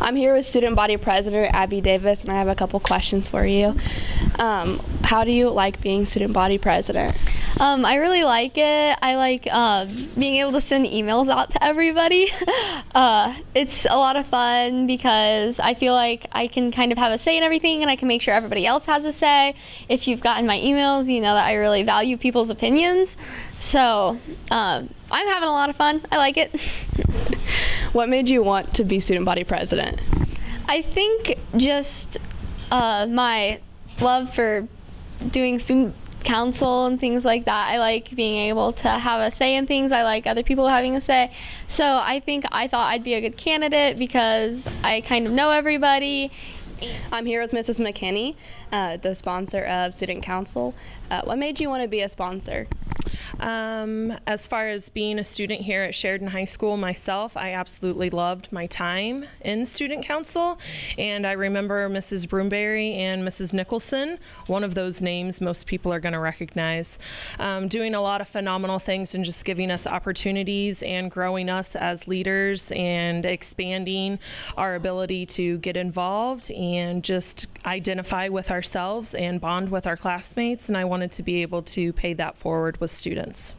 I'm here with Student Body President Abby Davis, and I have a couple questions for you. Um, how do you like being Student Body President? Um, I really like it. I like um, being able to send emails out to everybody. uh, it's a lot of fun because I feel like I can kind of have a say in everything and I can make sure everybody else has a say. If you've gotten my emails, you know that I really value people's opinions. So um, I'm having a lot of fun. I like it. What made you want to be Student Body President? I think just uh, my love for doing student council and things like that. I like being able to have a say in things. I like other people having a say. So I think I thought I'd be a good candidate because I kind of know everybody. I'm here with Mrs. McKinney, uh, the sponsor of Student Council. Uh, what made you want to be a sponsor? Um, as far as being a student here at Sheridan High School myself, I absolutely loved my time in student council. And I remember Mrs. Broomberry and Mrs. Nicholson, one of those names most people are going to recognize, um, doing a lot of phenomenal things and just giving us opportunities and growing us as leaders and expanding our ability to get involved and just identify with ourselves and bond with our classmates. And I wanted to be able to pay that forward with students.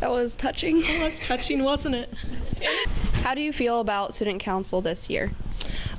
That was touching. It was touching, wasn't it? How do you feel about Student Council this year?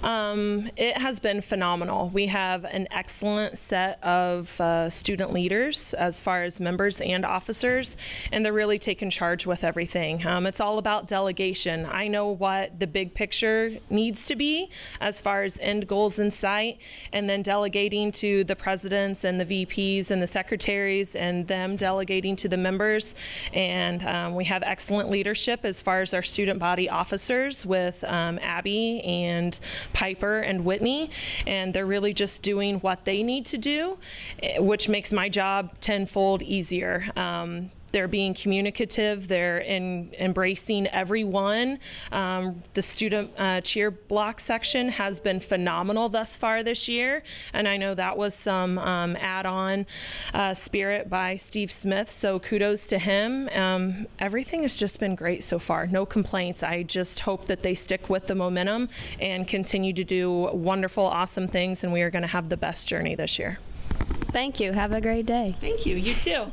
Um, it has been phenomenal. We have an excellent set of uh, student leaders as far as members and officers, and they're really taking charge with everything. Um, it's all about delegation. I know what the big picture needs to be as far as end goals in sight, and then delegating to the presidents and the VPs and the secretaries, and them delegating to the members. And um, we have excellent leadership as far as our student body officers with um, Abby and Piper and Whitney, and they're really just doing what they need to do, eh, which makes my job tenfold easier. Um, they're being communicative. They're in, embracing everyone. Um, the student uh, cheer block section has been phenomenal thus far this year, and I know that was some um, add-on uh, spirit by Steve Smith. So kudos to him. Um, everything has just been great so far. No complaints. I just hope that they stick with the momentum and continue to do wonderful, awesome things, and we are going to have the best journey this year. Thank you. Have a great day. Thank you. You too.